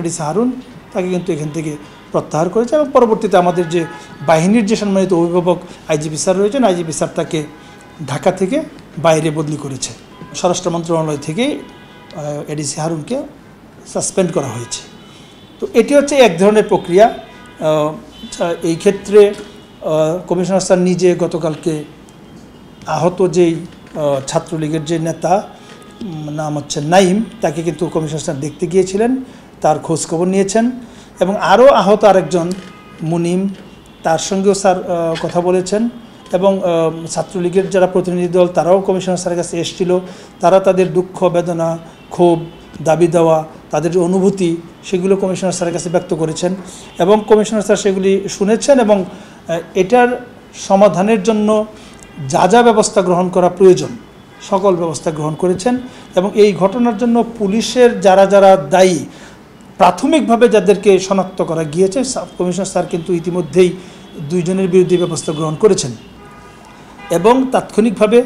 ADC Harun তাকে কিন্তু এখান থেকে প্রত্যাহার করেছে এবং পরবর্তীতে আমাদের যে বাহিনীর যে সম্মানিত অভিভাবক আইজিপি স্যার রয়েছেন আইজিপি স্যার তাকে ঢাকা থেকে বাইরে বদলি করেছে। স্বরাষ্ট্র মন্ত্রণালয় থেকে এডিসি হারুনকে সাসপেন্ড করা হয়েছে। তো এটি হচ্ছে এক ধরনের প্রক্রিয়া। আচ্ছা, এই ক্ষেত্রে কমিশনার স্যার নিজে গতকালকে আহত যেই ছাত্রলীগের যে নেতা নাম হচ্ছে নাইম তাকে কিন্তু কমিশনার স্যার দেখতে গিয়েছিলেন। তার খোঁজখবর নিয়েছেন এবং আরও আহত আরেকজন মুনিম তার সঙ্গেও স্যার কথা বলেছেন এবং ছাত্রলীগের যারা প্রতিনিধি দল তারাও কমিশনার স্যারের কাছে এসেছিল। তারা তাদের দুঃখ, বেদনা, ক্ষোভ, দাবি দেওয়া, তাদের অনুভূতি, সেগুলো কমিশনার স্যারের কাছে ব্যক্ত করেছেন এবং কমিশনার স্যার সেগুলি শুনেছেন এবং এটার সমাধানের জন্য যা যা ব্যবস্থা গ্রহণ করা প্রয়োজন, সকল ব্যবস্থা গ্রহণ করেছেন এবং এই ঘটনার জন্য পুলিশের যারা যারা দায়ী প্রাথমিকভাবে যাদেরকে শনাক্ত করা গিয়েছে কমিশনার স্যার কিন্তু ইতিমধ্যেই দুইজনের বিরুদ্ধে ব্যবস্থা গ্রহণ করেছেন। এবং তাৎক্ষণিকভাবে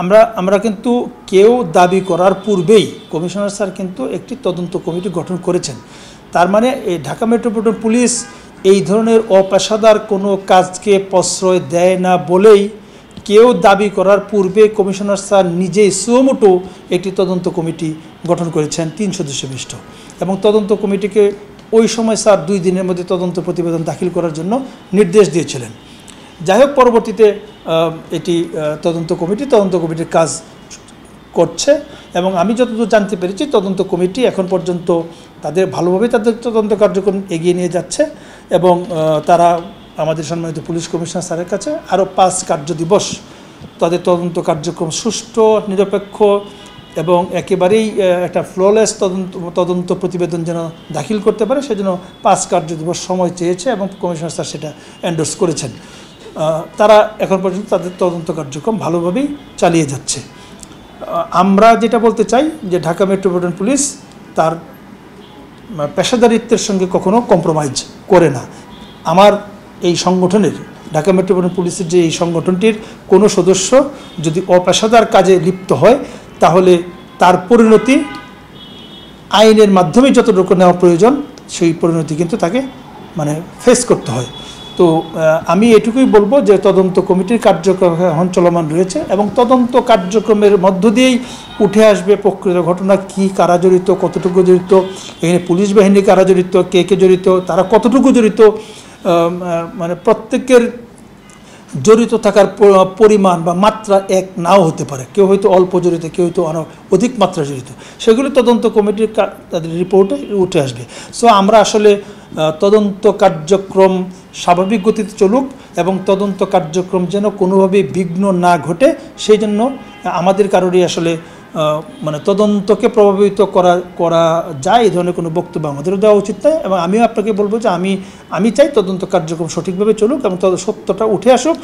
আমরা আমরা কিন্তু কেউ দাবি করার পূর্বেই কমিশনার স্যার কিন্তু একটি তদন্ত কমিটি গঠন করেছেন। তার মানে এই ঢাকা মেট্রোপলিটন পুলিশ এই ধরনের অপেশাদার কোনো কাজকে প্রশ্রয় দেয় না বলেই কেউ দাবি করার পূর্বে কমিশনার স্যার নিজেই সুমোটো একটি তদন্ত কমিটি গঠন করেছেন, তিন সদস্য বিশিষ্ট। এবং তদন্ত কমিটিকে ওই সময় স্যার দুই দিনের মধ্যে তদন্ত প্রতিবেদন দাখিল করার জন্য নির্দেশ দিয়েছিলেন। যাই হোক, পরবর্তীতে এটি তদন্ত কমিটি, তদন্ত কমিটির কাজ করছে এবং আমি যতদূর জানতে পেরেছি, তদন্ত কমিটি এখন পর্যন্ত তাদের ভালোভাবে তাদের তদন্ত কার্যক্রম এগিয়ে নিয়ে যাচ্ছে এবং তারা আমাদের সম্মানিত পুলিশ কমিশনার স্যারের কাছে আরও পাঁচ কার্য দিবস। তাদের তদন্ত কার্যক্রম সুষ্ঠু, নিরপেক্ষ এবং একেবারেই একটা ফ্ললেস তদন্ত তদন্ত প্রতিবেদন যেন দাখিল করতে পারে, সেজন্য পাঁচ কার্য দিবস সময় চেয়েছে এবং কমিশনার স্যার সেটা এন্ডোর্স করেছেন। তারা এখন পর্যন্ত তাদের তদন্ত কার্যক্রম ভালোভাবেই চালিয়ে যাচ্ছে। আমরা যেটা বলতে চাই, যে ঢাকা মেট্রোপলিটন পুলিশ তার পেশাদারিত্বের সঙ্গে কখনো কম্প্রোমাইজ করে না। আমার এই সংগঠনের, ঢাকা মেট্রোপলিটন পুলিশের যে এই সংগঠনটির কোনো সদস্য যদি অপেশাদার কাজে লিপ্ত হয়, তাহলে তার পরিণতি আইনের মাধ্যমে যতটুকু নেওয়া প্রয়োজন, সেই পরিণতি কিন্তু তাকে মানে ফেস করতে হয়। তো আমি এটুকুই বলব যে তদন্ত কমিটির কার্যক্রম এখন চলমান রয়েছে এবং তদন্ত কার্যক্রমের মধ্য দিয়েই উঠে আসবে প্রকৃত ঘটনা, কি, কারা জড়িত, কতটুকু জড়িত, এখানে পুলিশ বাহিনী কারা জড়িত, কে কে জড়িত, তারা কতটুকু জড়িত মানে প্রত্যেকের জড়িত থাকার পরিমাণ বা মাত্রা এক নাও হতে পারে। কেউ হয়তো অল্প জড়িত, কেউ হয়তো আরও অধিক মাত্রা জড়িত। সেগুলি তদন্ত কমিটির তাদের রিপোর্টে উঠে আসবে। সো আমরা আসলে তদন্ত কার্যক্রম স্বাভাবিক গতিতে চলুক এবং তদন্ত কার্যক্রম যেন কোনোভাবেই বিঘ্ন না ঘটে, সেই জন্য আমাদের কারোরই আসলে মানে তদন্তকে প্রভাবিত করা করা যায় এই ধরনের কোনো বক্তব্য আমাদেরও দেওয়া উচিত নয় এবং আমিও আপনাকে বলব যে আমি আমি চাই তদন্ত কার্যক্রম সঠিকভাবে চলুক এবং সত্যটা উঠে আসুক।